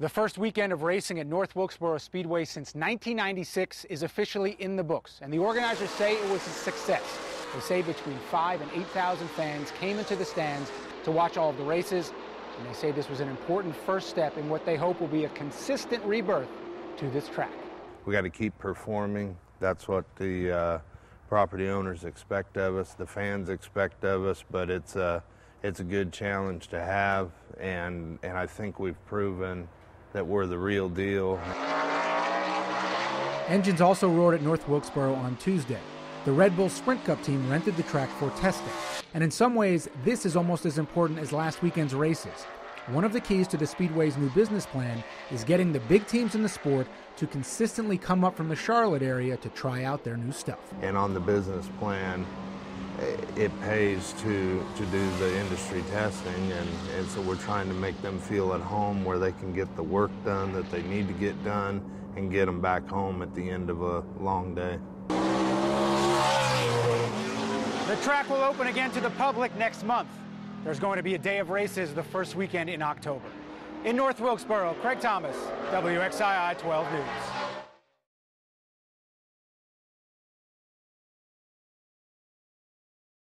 The first weekend of racing at North Wilkesboro Speedway since 1996 is officially in the books, and the organizers say it was a success. They say between five and 8,000 fans came into the stands to watch all of the races, and they say this was an important first step in what they hope will be a consistent rebirth to this track. We got to keep performing. That's what the uh, property owners expect of us, the fans expect of us, but it's a, it's a good challenge to have, and, and I think we've proven that we're the real deal. Engines also roared at North Wilkesboro on Tuesday. The Red Bull Sprint Cup team rented the track for testing. And in some ways, this is almost as important as last weekend's races. One of the keys to the Speedway's new business plan is getting the big teams in the sport to consistently come up from the Charlotte area to try out their new stuff. And on the business plan, it pays to, to do the industry testing, and, and so we're trying to make them feel at home where they can get the work done that they need to get done and get them back home at the end of a long day. The track will open again to the public next month. There's going to be a day of races the first weekend in October. In North Wilkesboro, Craig Thomas, WXII 12 News.